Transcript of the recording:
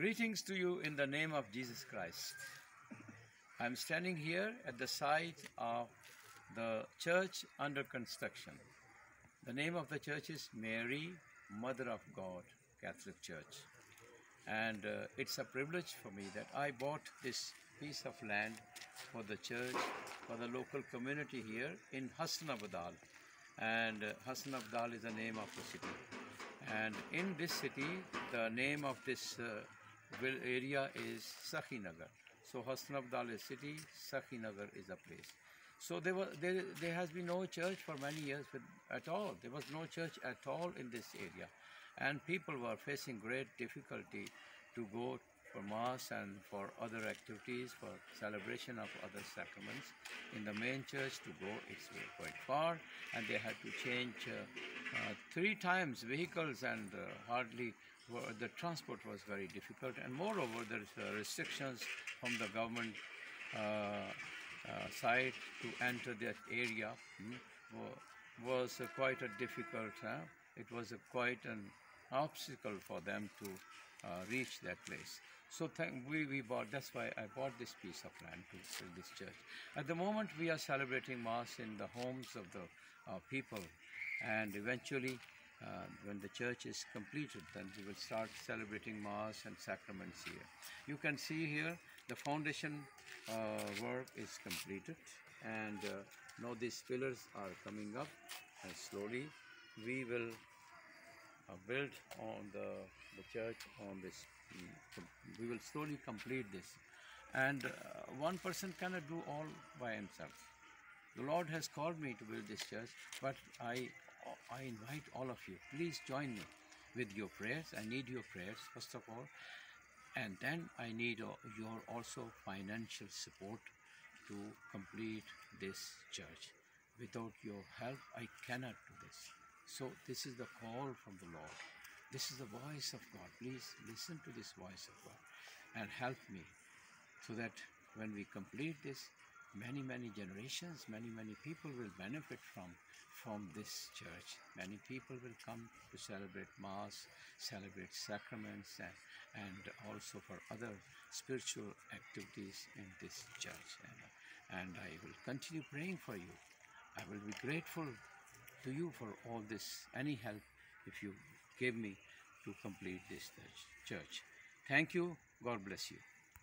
Greetings to you in the name of Jesus Christ. I'm standing here at the site of the church under construction. The name of the church is Mary, Mother of God Catholic Church. And uh, it's a privilege for me that I bought this piece of land for the church, for the local community here in Hassanabdal. And uh, is the name of the city. And in this city, the name of this uh, area is Sakhinagar. So Hassanabdal is city, Sakhinagar is a place. So there was there, there has been no church for many years with, at all. There was no church at all in this area, and people were facing great difficulty to go for mass and for other activities, for celebration of other sacraments. In the main church to go, it's way quite far, and they had to change uh, uh, three times vehicles, and uh, hardly were- the transport was very difficult. And moreover, there is uh, restrictions from the government. Uh, uh, side to enter that area mm, wa- was quite a difficult. Uh, it was quite an obstacle for them to reach that place. So thank, we, we bought. That's why I bought this piece of land to build this church. At the moment, we are celebrating mass in the homes of the uh, people, and eventually. Uh, when the church is completed, then we will start celebrating Mass and sacraments here. You can see here the foundation uh, work is completed, and uh, now these pillars are coming up, and slowly we will uh, build on the, the church on this. mm, We will slowly complete this, and uh, one person cannot do all by himself. The Lord has called me to build this church, but I, I invite all of you, please join me with your prayers. I need your prayers, first of all, and then I need your also financial support to complete this church. Without your help, I cannot do this. So, this is the call from the Lord. This is the voice of God. Please listen to this voice of God and help me so that when we complete this, many, many generations, many, many people will benefit from from this church. Many people will come to celebrate Mass, celebrate sacraments, and, and also for other spiritual activities in this church. And, and I will continue praying for you. I will be grateful to you for all this, any help if you give me to complete this church. Thank you. God bless you.